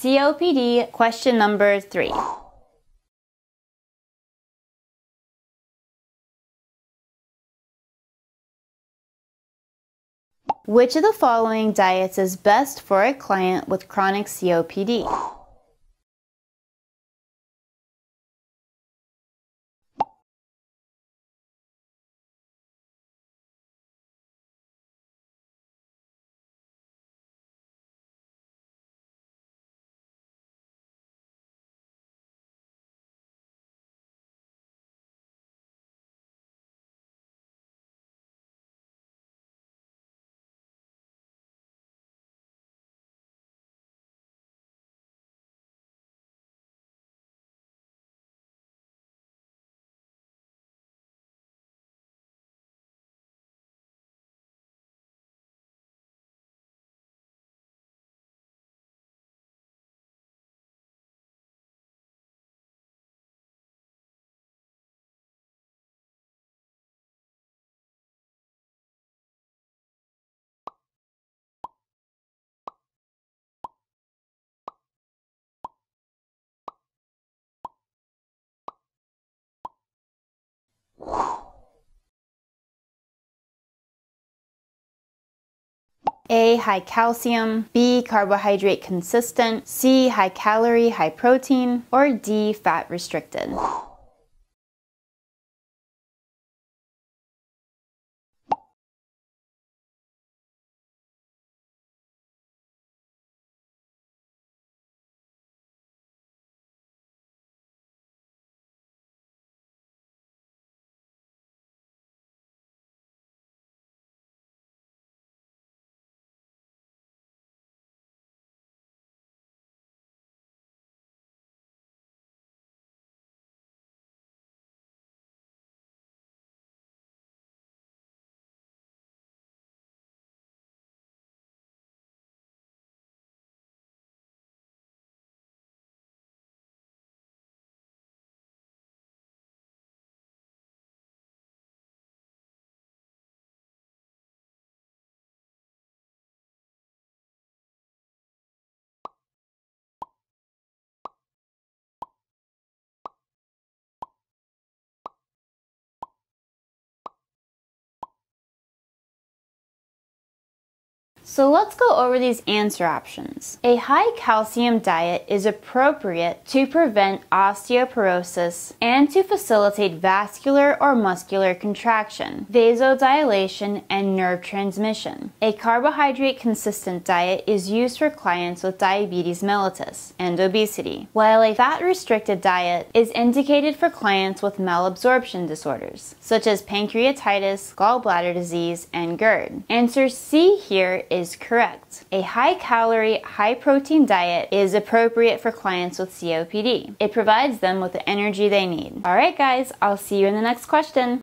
COPD question number three. Which of the following diets is best for a client with chronic COPD? A. High calcium, B. Carbohydrate consistent, C. High calorie, high protein, or D. Fat restricted. So let's go over these answer options. A high calcium diet is appropriate to prevent osteoporosis and to facilitate vascular or muscular contraction, vasodilation, and nerve transmission. A carbohydrate consistent diet is used for clients with diabetes mellitus and obesity, while a fat restricted diet is indicated for clients with malabsorption disorders, such as pancreatitis, gallbladder disease, and GERD. Answer C here is is correct. A high calorie, high protein diet is appropriate for clients with COPD. It provides them with the energy they need. Alright guys, I'll see you in the next question.